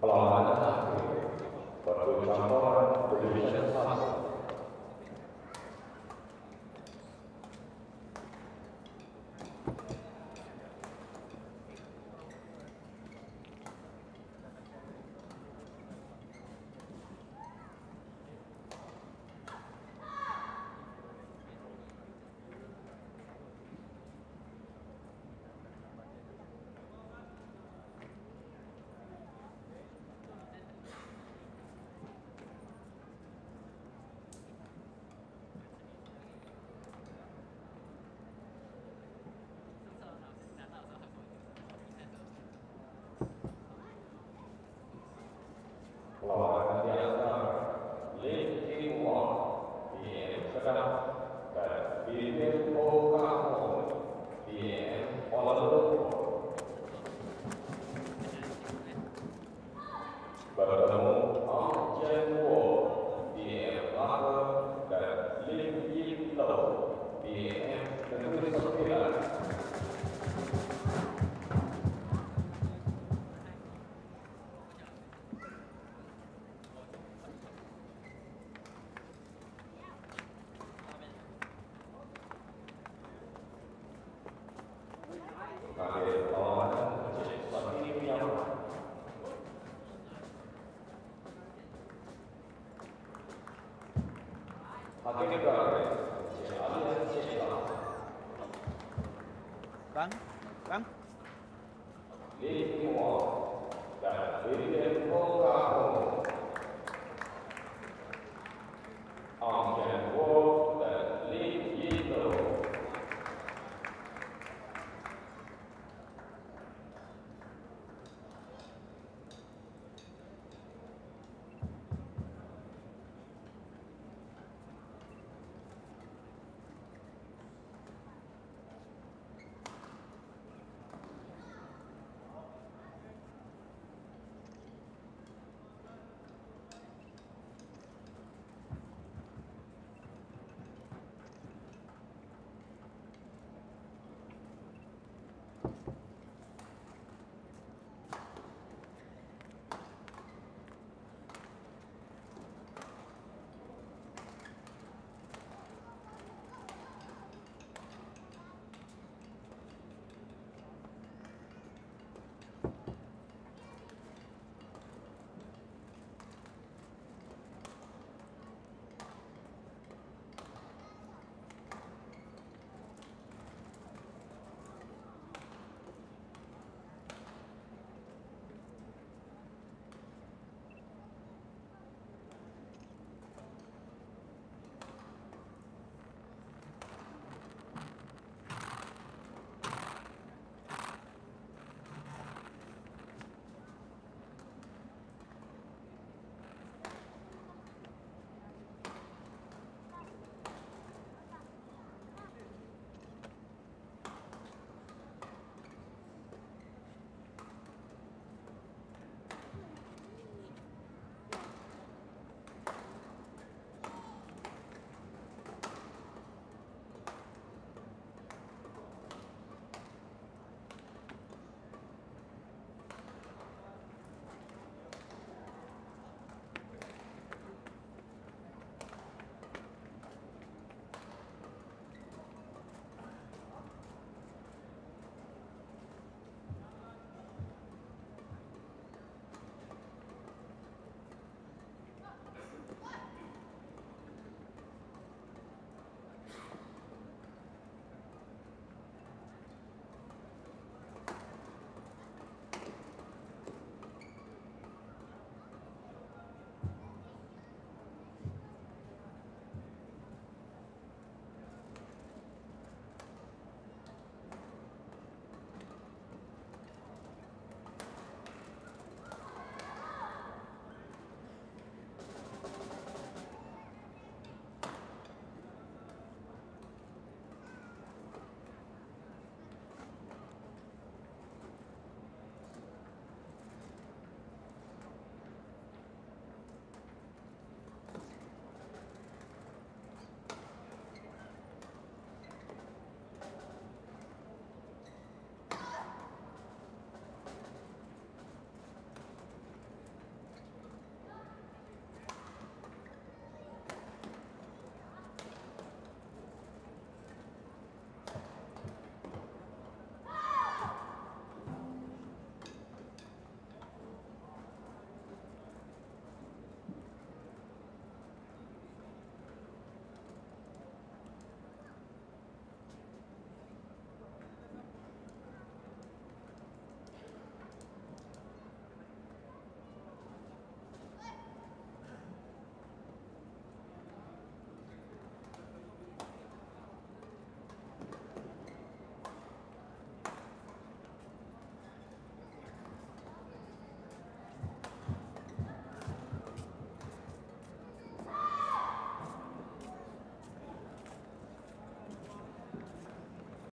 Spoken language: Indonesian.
Pelanggaran akhir percontohan Division 1 Pelanggaran 大家，来宾。Bang, bang.